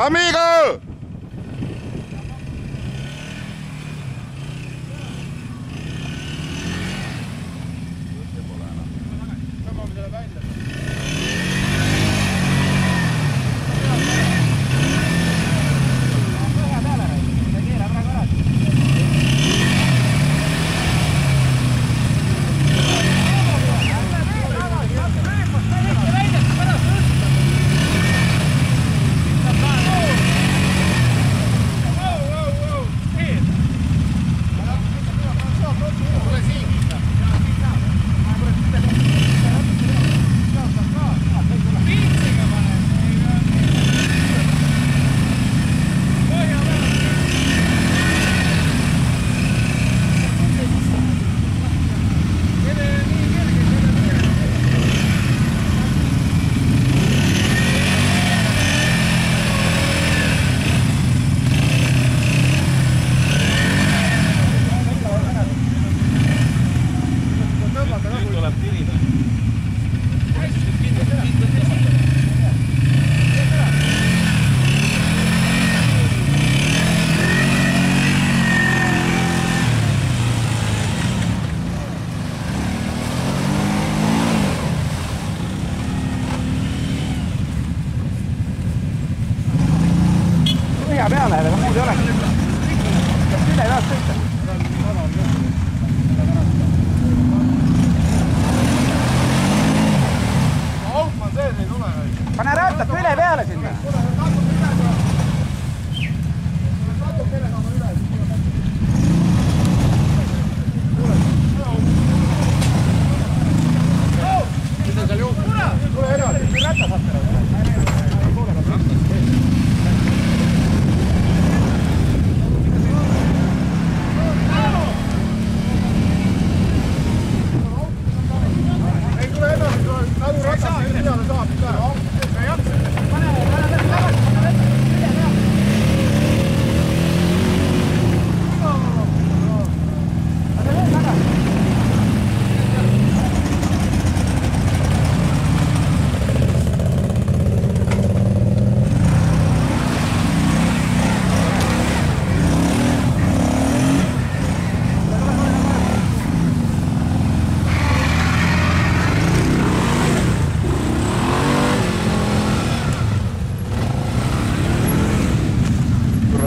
Amigo! Põhja peale, ega muud ei olegi. kas üle ei tahaks sõita?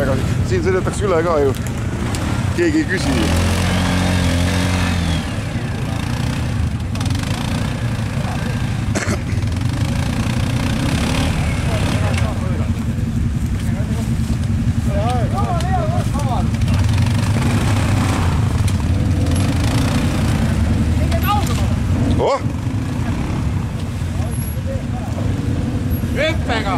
Ega siin sõidetakse üle ka ju. keegi ei küsi. oh, hüppega.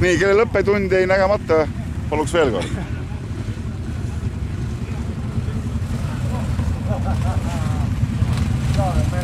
nii, kellel õppetund jäi nägemata, paluks veel kord. Jaa, me